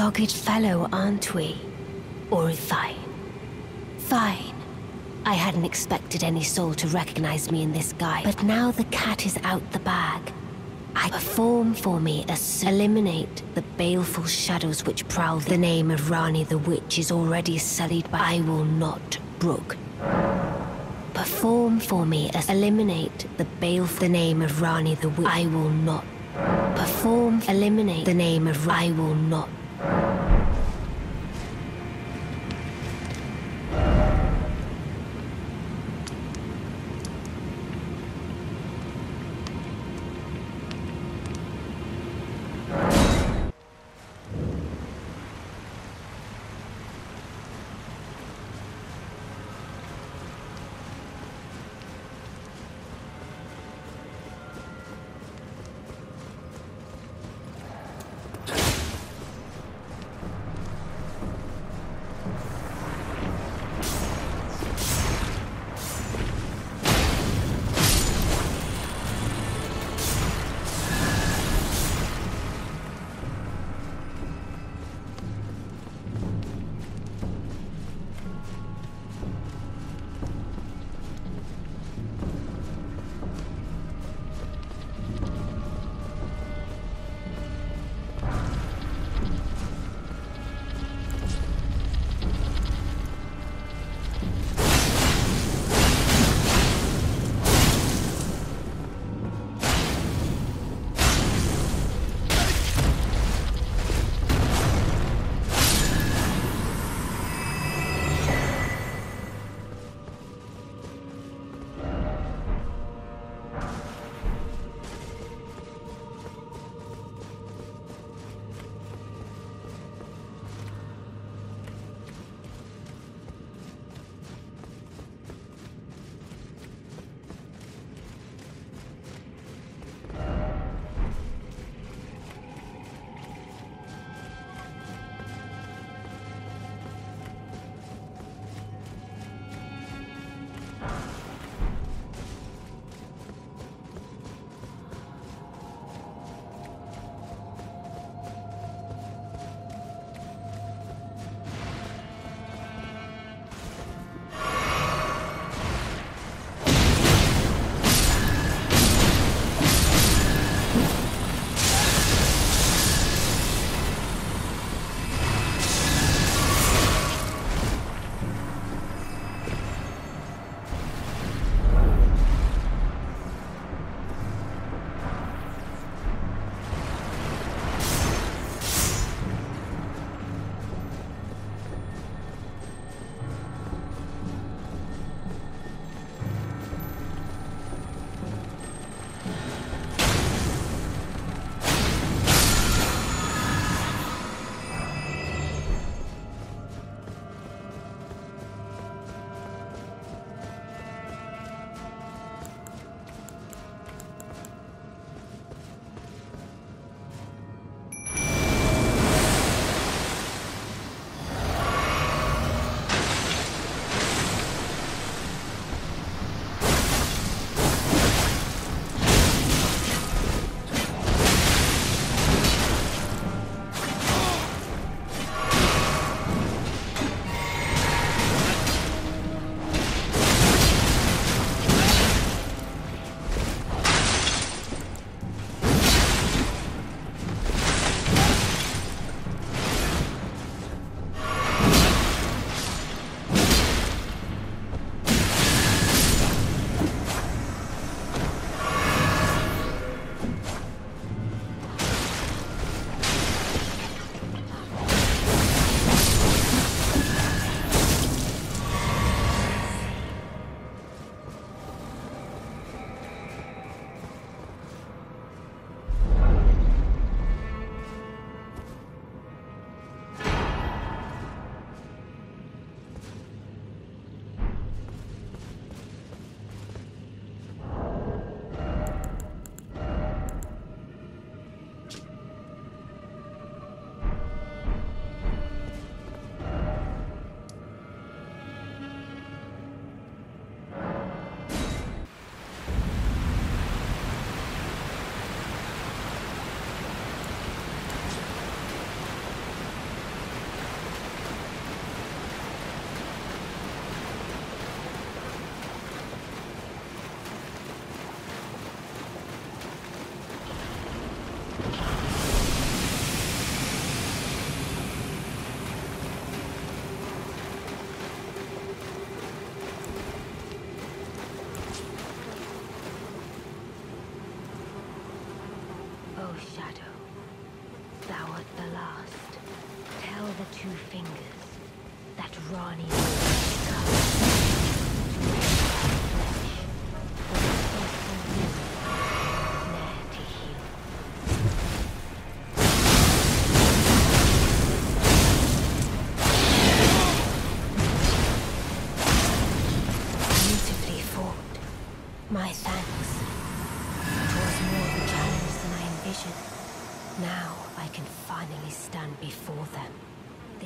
Dogged fellow, aren't we? Or fine. Fine. I hadn't expected any soul to recognize me in this guise, but now the cat is out the bag. I perform for me as eliminate the baleful shadows which prowl. The name of Ranni the Witch is already sullied, by. I will not brook. Perform for me as eliminate the baleful. The name of Ranni the Witch. I will not. Perform eliminate the name of. I will not.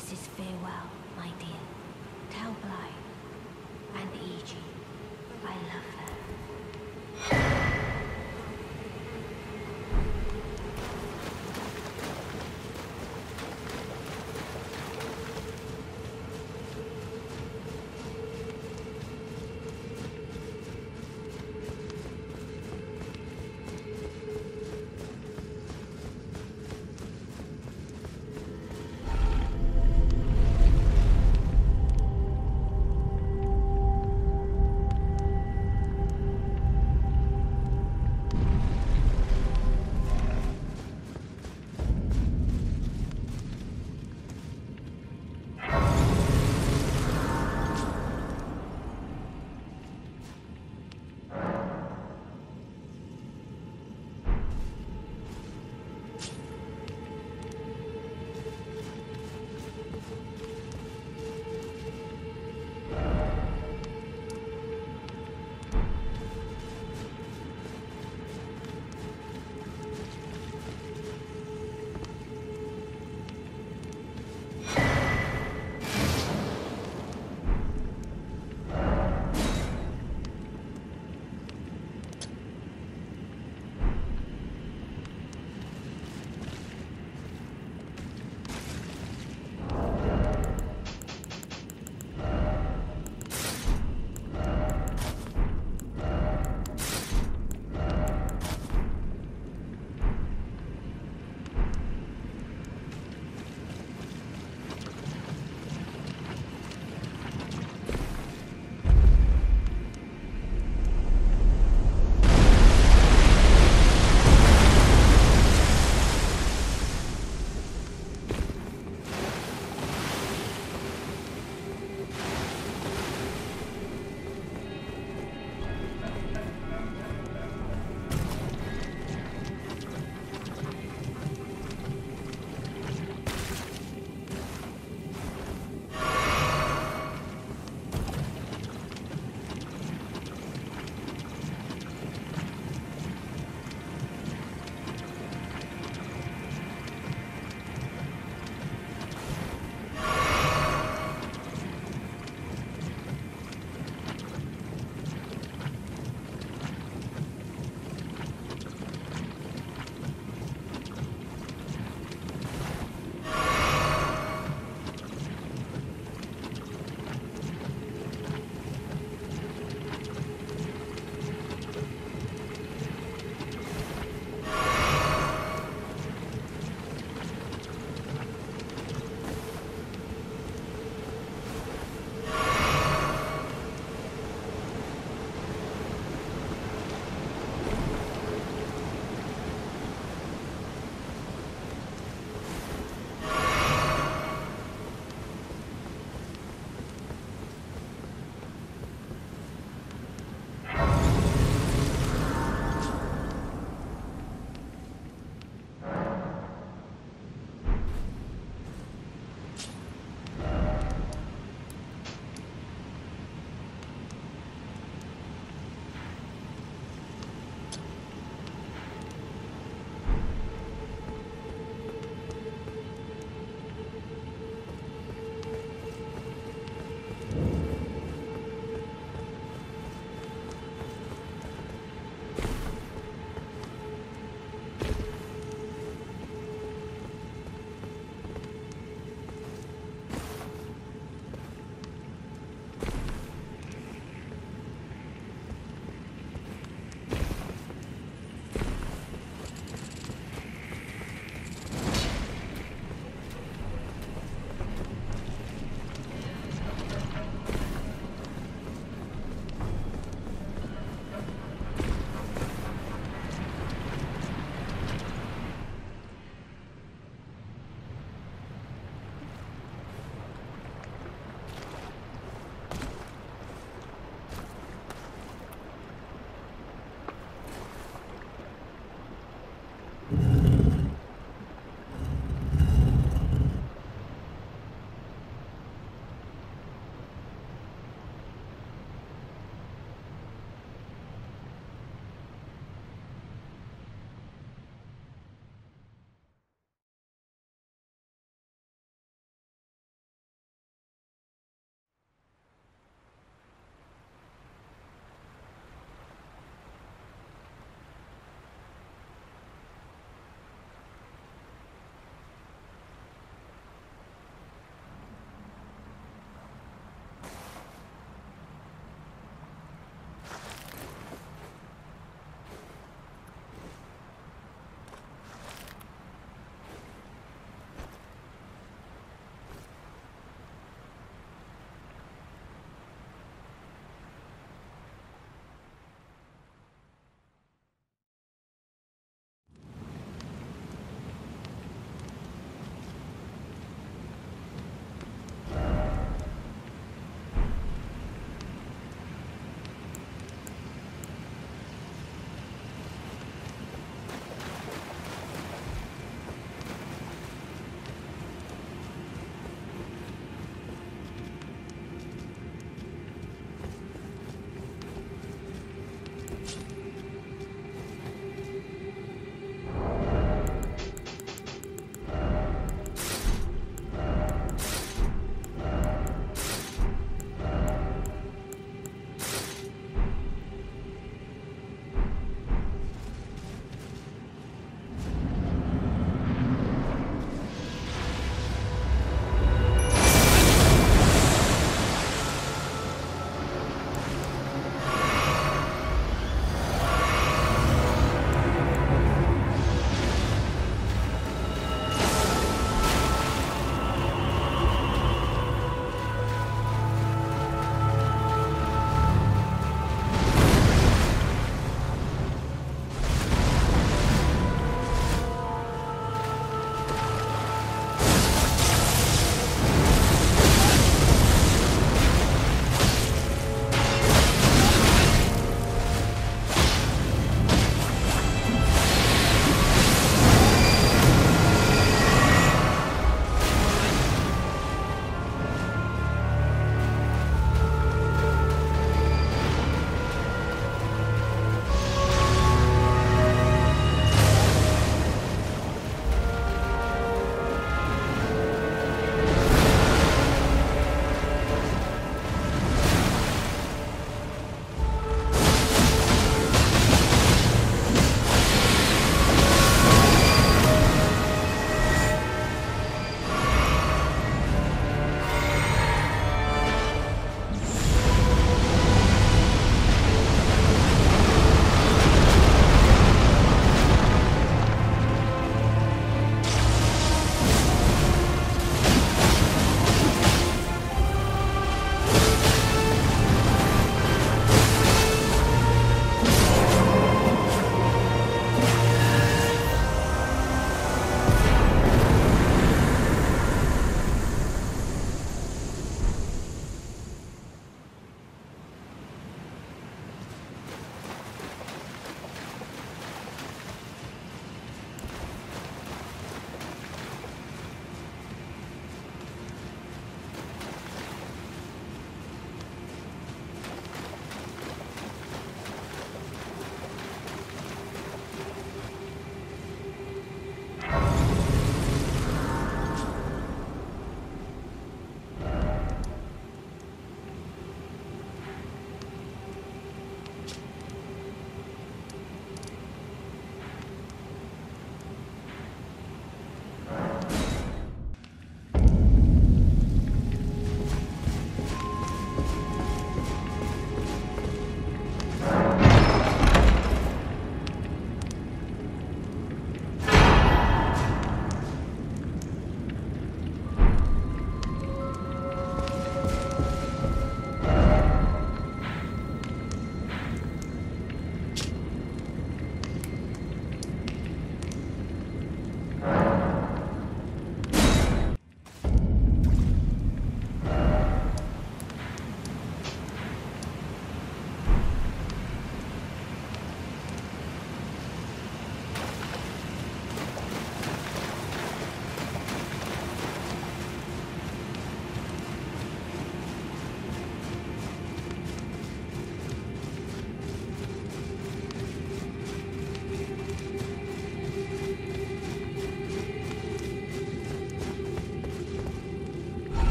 This is farewell, my dear. Tell Blaidd and Iji I love her.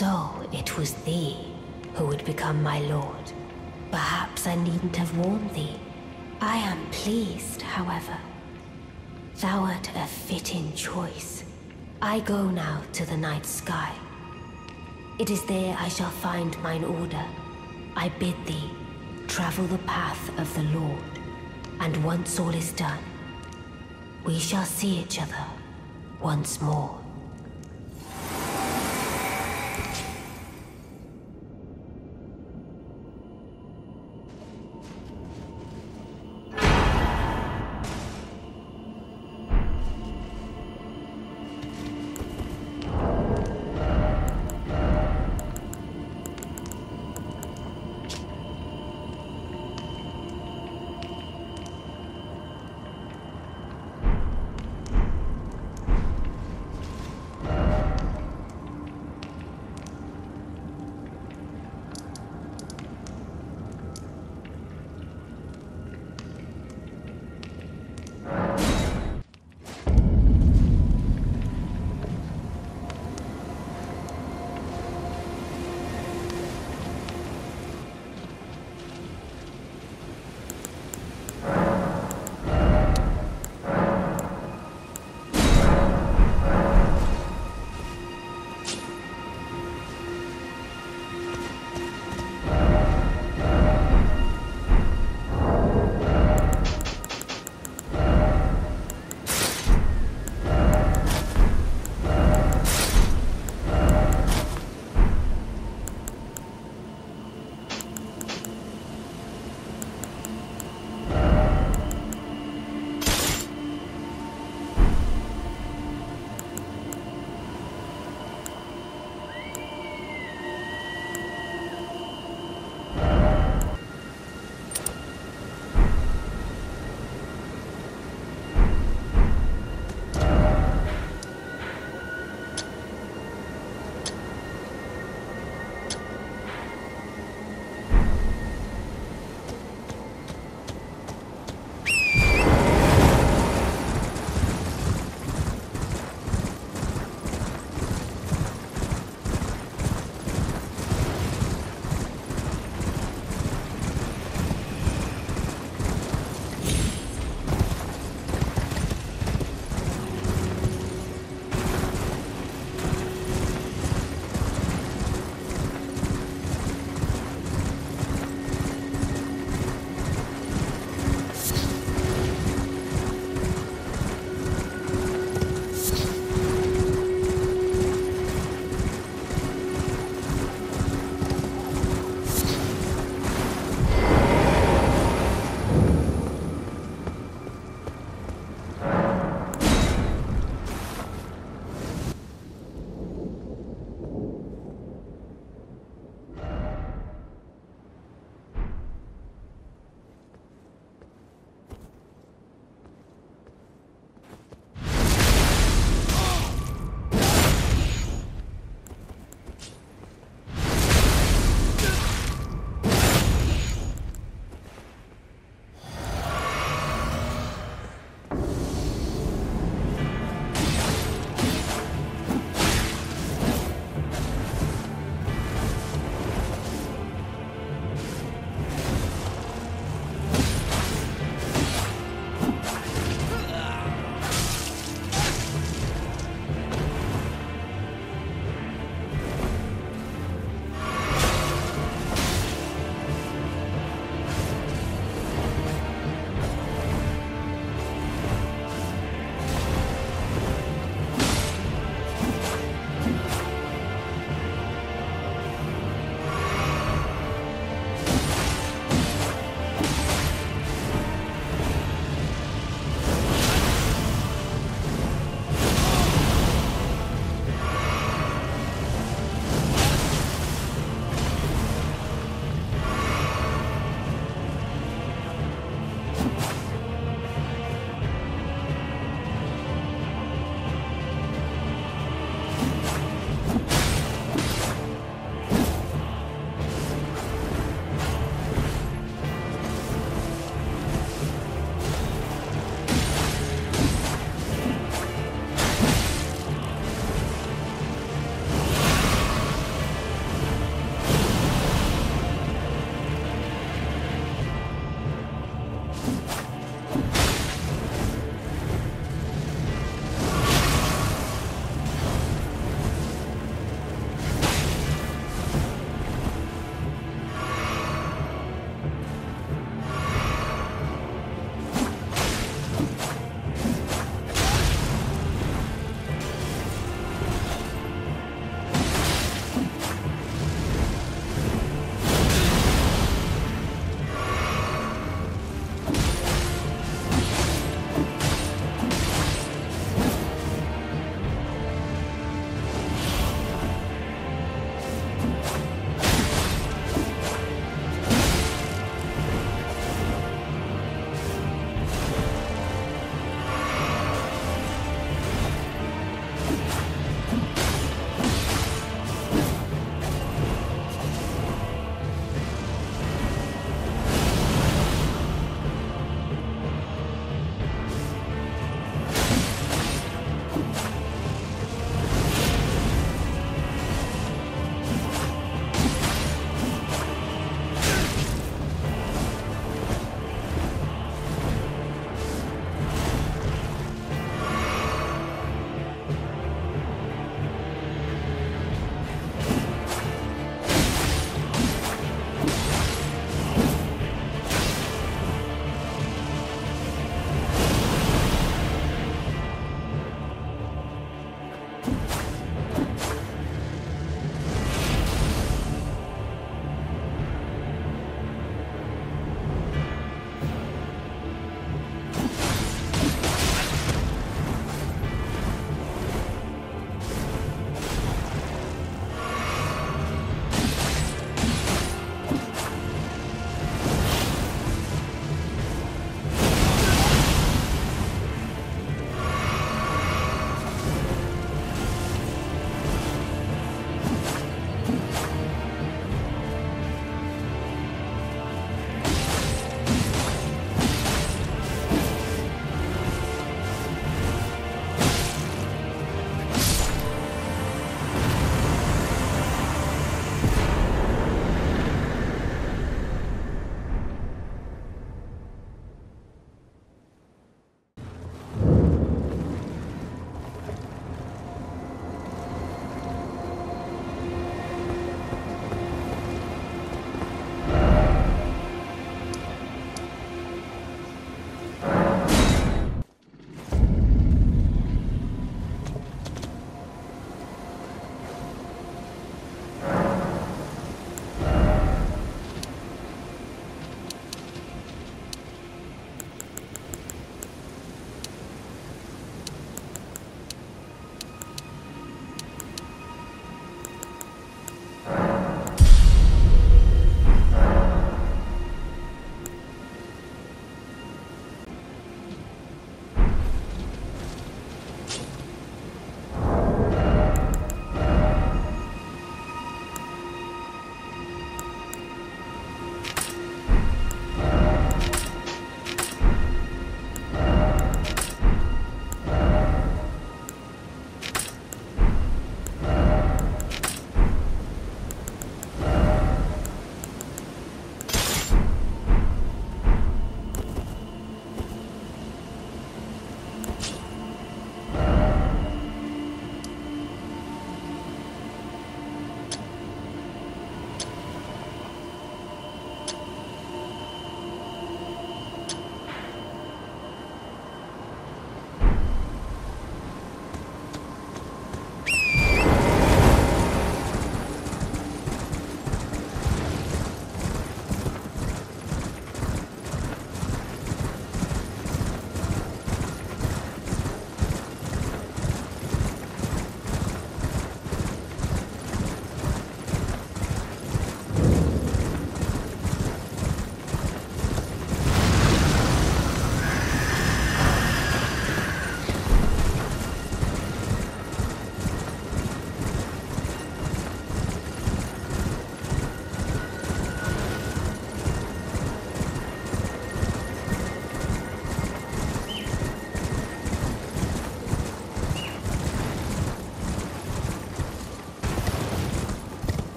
So it was thee who would become my lord. Perhaps I needn't have warned thee. I am pleased, however. Thou art a fitting choice. I go now to the night sky. It is there I shall find mine order. I bid thee travel the path of the Lord, and once all is done, we shall see each other once more.